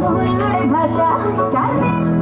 भूल भाषा